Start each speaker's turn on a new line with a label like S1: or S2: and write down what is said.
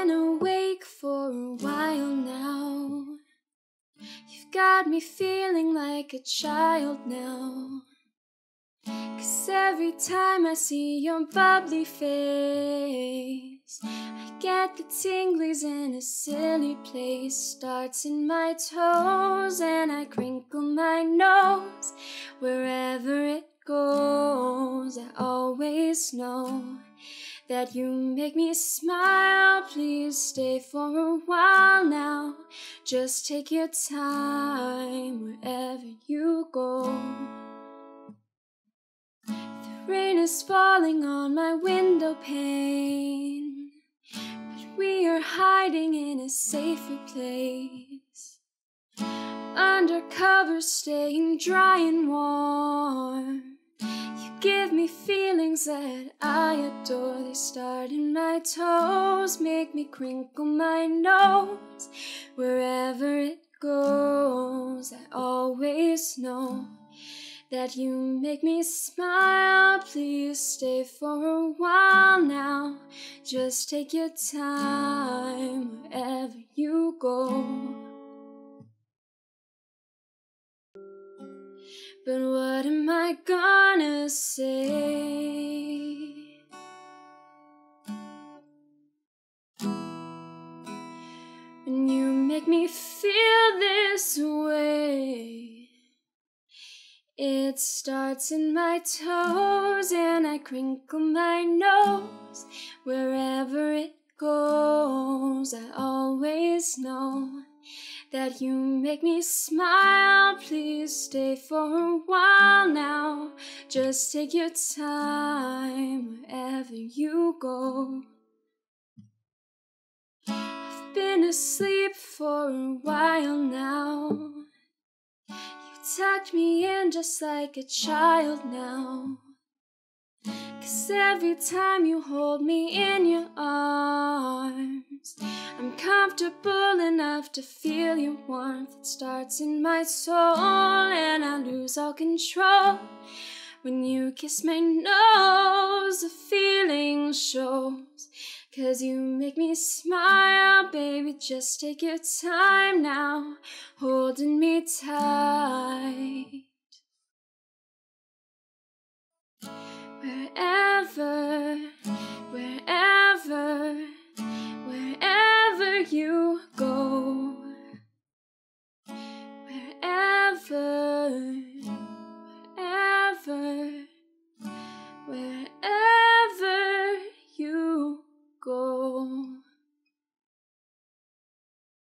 S1: been awake for a while now. You've got me feeling like a child now. Cause every time I see your bubbly face, I get the tinglies in a silly place. Starts in my toes, and I crinkle my nose wherever it goes. I always know that you make me smile. Please stay for a while now. Just take your time wherever you go. The rain is falling on my window pane, but we are hiding in a safer place. Under cover, staying dry and warm. You give me feelings that I adore. They start in my toes, make me crinkle my nose. Wherever it goes, I always know that you make me smile. Please stay for a while now. Just take your time wherever you go. But what am I gonna say? When you make me feel this way, it starts in my toes and I crinkle my nose wherever it goes. I always know that you make me smile. Please stay for a while now. Just take your time wherever you go. I've been asleep for a while now. You tucked me in just like a child now. Cause every time you hold me in your arms, I'm comfortable enough to feel your warmth. It starts in my soul, and I lose all control. When you kiss my nose, the feeling shows. Cause you make me smile, baby. Just take your time now, holding me tight.